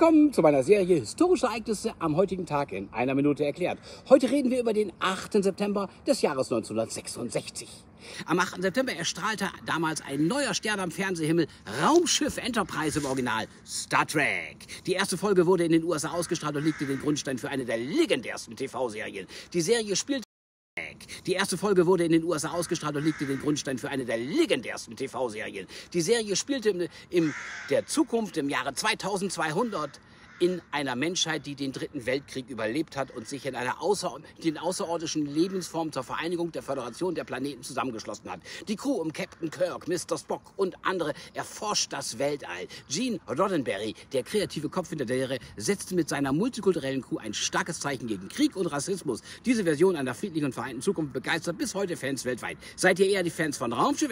Willkommen zu meiner Serie Historische Ereignisse am heutigen Tag in einer Minute erklärt. Heute reden wir über den 8. September des Jahres 1966. Am 8. September erstrahlte damals ein neuer Stern am Fernsehhimmel, Raumschiff Enterprise im Original, Star Trek. Die erste Folge wurde in den USA ausgestrahlt und legte den Grundstein für eine der legendärsten TV-Serien. Die Serie spielte die erste Folge wurde in den USA ausgestrahlt und legte den Grundstein für eine der legendärsten TV-Serien. Die Serie spielte in, in der Zukunft im Jahre 2200 in einer Menschheit, die den Dritten Weltkrieg überlebt hat und sich in einer außer, den außerordentlichen Lebensform zur Vereinigung der Föderation der Planeten zusammengeschlossen hat. Die Crew um Captain Kirk, Mr. Spock und andere erforscht das Weltall. Gene Roddenberry, der kreative Kopf hinter der Serie, setzte mit seiner multikulturellen Crew ein starkes Zeichen gegen Krieg und Rassismus. Diese Version einer friedlichen und vereinten Zukunft begeistert bis heute Fans weltweit. Seid ihr eher die Fans von Raumschiff?